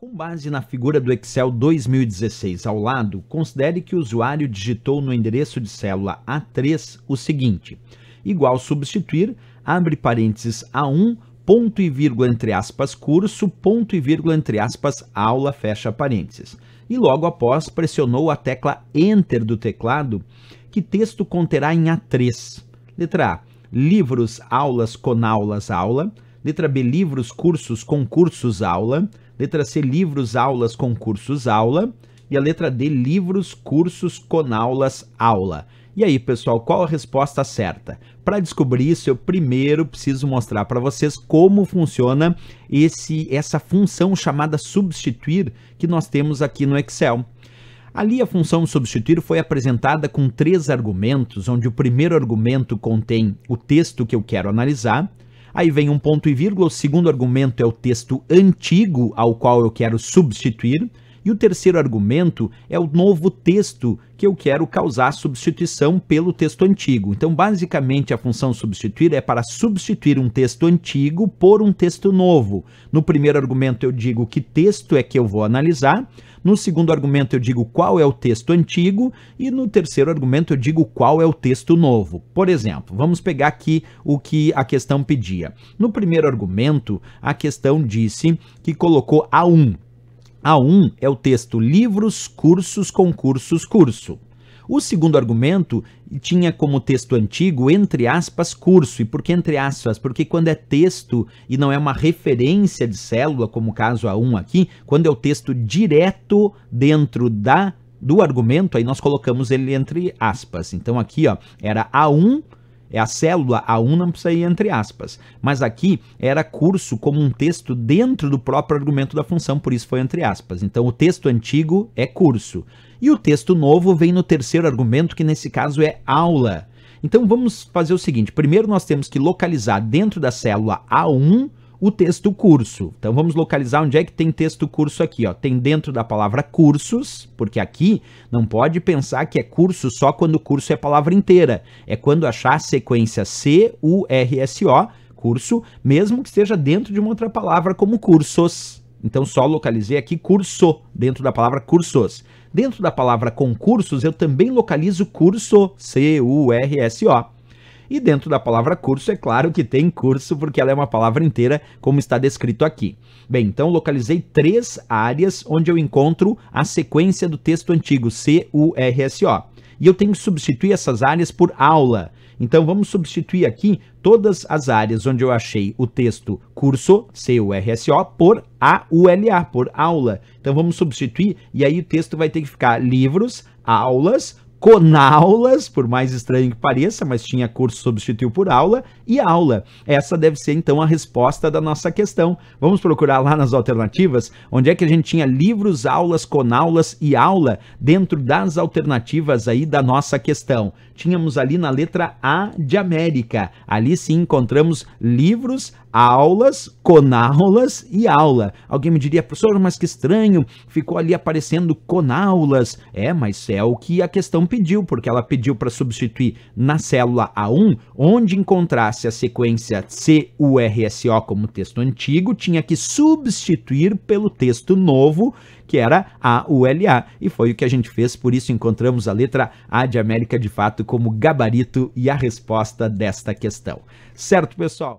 Com base na figura do Excel 2016 ao lado, considere que o usuário digitou no endereço de célula A3 o seguinte: igual substituir, abre parênteses A1, ponto e vírgula entre aspas curso, ponto e vírgula entre aspas aula, fecha parênteses. E logo após pressionou a tecla Enter do teclado, que texto conterá em A3. Letra A: livros, aulas, conaulas, aula. Letra B: livros, cursos, concursos, aula. Letra C, livros, aulas, concursos, aula. E a letra D, livros, cursos, conaulas, aula. E aí, pessoal, qual a resposta certa? Para descobrir isso, eu primeiro preciso mostrar para vocês como funciona esse essa função chamada substituir que nós temos aqui no Excel. Ali a função substituir foi apresentada com três argumentos, onde o primeiro argumento contém o texto que eu quero analisar, Aí vem um ponto e vírgula, o segundo argumento é o texto antigo ao qual eu quero substituir. E o terceiro argumento é o novo texto que eu quero causar substituição pelo texto antigo. Então, basicamente, a função substituir é para substituir um texto antigo por um texto novo. No primeiro argumento, eu digo que texto é que eu vou analisar. No segundo argumento, eu digo qual é o texto antigo. E no terceiro argumento, eu digo qual é o texto novo. Por exemplo, vamos pegar aqui o que a questão pedia. No primeiro argumento, a questão disse que colocou A1. A1 é o texto livros, cursos, concursos, curso. O segundo argumento tinha como texto antigo, entre aspas, curso. E por que entre aspas? Porque quando é texto e não é uma referência de célula, como o caso A1 aqui, quando é o texto direto dentro da do argumento, aí nós colocamos ele entre aspas. Então aqui, ó, era A1 é a célula A1 não precisa ir entre aspas. Mas aqui era curso como um texto dentro do próprio argumento da função, por isso foi entre aspas. Então o texto antigo é curso. E o texto novo vem no terceiro argumento, que nesse caso é aula. Então vamos fazer o seguinte: primeiro nós temos que localizar dentro da célula A1 o texto curso. Então vamos localizar onde é que tem texto curso aqui, ó. Tem dentro da palavra cursos, porque aqui não pode pensar que é curso só quando o curso é palavra inteira. É quando achar a sequência C U R S O, curso, mesmo que esteja dentro de uma outra palavra como cursos. Então só localizei aqui curso dentro da palavra cursos. Dentro da palavra concursos eu também localizo curso, C U R S O. E dentro da palavra curso, é claro que tem curso, porque ela é uma palavra inteira, como está descrito aqui. Bem, então localizei três áreas onde eu encontro a sequência do texto antigo, C-U-R-S-O. E eu tenho que substituir essas áreas por aula. Então vamos substituir aqui todas as áreas onde eu achei o texto curso, C-U-R-S-O, por A-U-L-A, por aula. Então vamos substituir e aí o texto vai ter que ficar livros, aulas, conaulas, por mais estranho que pareça, mas tinha curso substituiu por aula e aula. Essa deve ser então a resposta da nossa questão. Vamos procurar lá nas alternativas, onde é que a gente tinha livros, aulas, conaulas e aula dentro das alternativas aí da nossa questão. Tínhamos ali na letra A de América. Ali sim encontramos livros, aulas, conaulas e aula. Alguém me diria, professor, mas que estranho, ficou ali aparecendo conaulas. É, mas é o que a questão pediu, porque ela pediu para substituir na célula A1, onde encontrasse a sequência CURSO como texto antigo, tinha que substituir pelo texto novo, que era AULA. E foi o que a gente fez, por isso encontramos a letra A de América de fato como gabarito e a resposta desta questão. Certo, pessoal?